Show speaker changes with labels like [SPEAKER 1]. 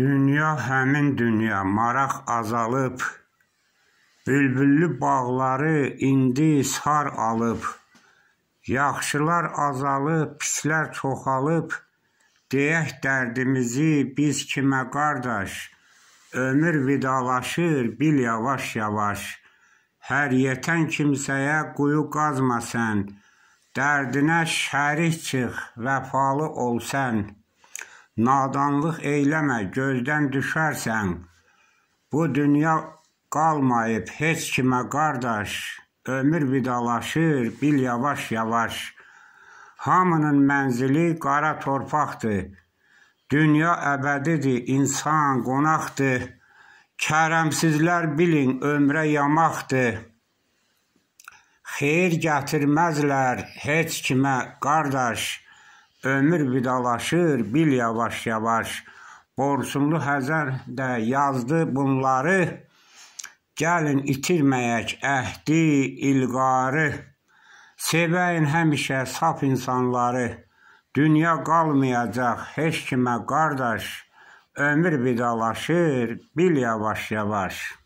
[SPEAKER 1] Dünya həmin dünya, maraq azalıb, Bülbüllü bağları indi sar alıb, Yaxşılar azalıb, pislər çoxalıb, Deyək dərdimizi biz kimə qardaş, Ömür vidalaşır, bil yavaş-yavaş, Hər yetən kimsəyə quyu qazma sən, Dərdinə şərik çıx, vəfalı ol sən. Nadanlıq eyləmə, gözdən düşərsən. Bu dünya qalmayıb heç kimə qardaş. Ömür vidalaşır, bil yavaş-yavaş. Hamının mənzili qara torpaqdır. Dünya əbədidir, insan qonaqdır. Kərəmsizlər bilin, ömrə yamaqdır. Xeyir gətirməzlər heç kimə qardaş. Ömür vidalaşır bil yavaş-yavaş. Borcumlu Həzər də yazdı bunları. Gəlin itirməyək əhdi, ilqarı. Sevəyin həmişə saf insanları. Dünya qalmayacaq heç kimə qardaş. Ömür vidalaşır bil yavaş-yavaş.